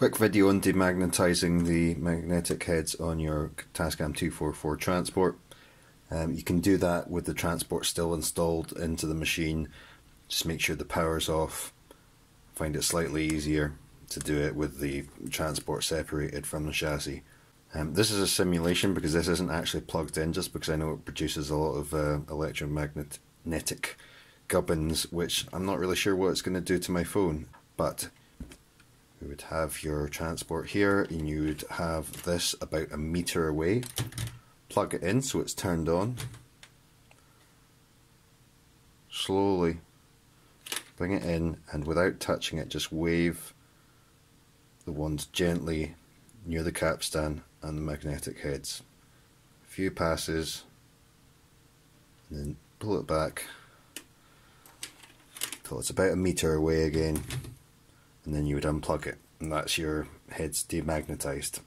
Quick video on demagnetizing the magnetic heads on your Tascam 244 transport. Um, you can do that with the transport still installed into the machine. Just make sure the power's off. Find it slightly easier to do it with the transport separated from the chassis. Um, this is a simulation because this isn't actually plugged in just because I know it produces a lot of uh, electromagnetic gubbins which I'm not really sure what it's going to do to my phone but would have your transport here and you would have this about a meter away. Plug it in so it's turned on. Slowly bring it in and without touching it just wave the wand gently near the capstan and the magnetic heads. A few passes and then pull it back till it's about a meter away again and then you would unplug it. And that's your heads demagnetized